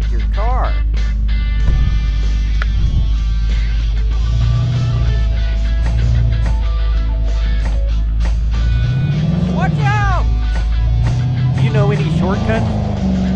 like your car. Watch out! Do You know any shortcuts?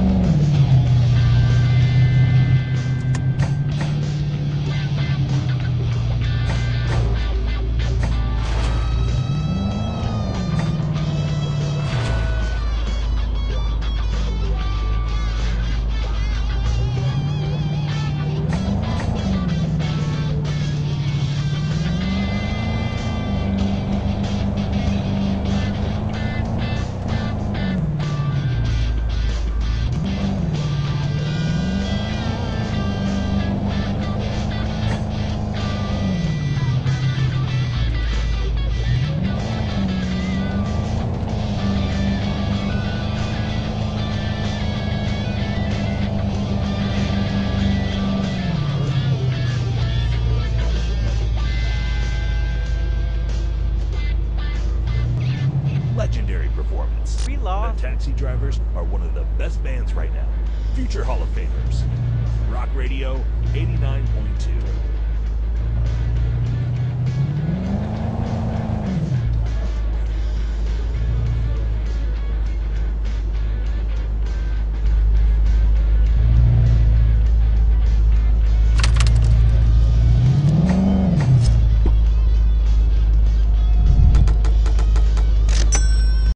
Performance. We lost. The Taxi Drivers are one of the best bands right now. Future Hall of Famers. Rock Radio 89.2.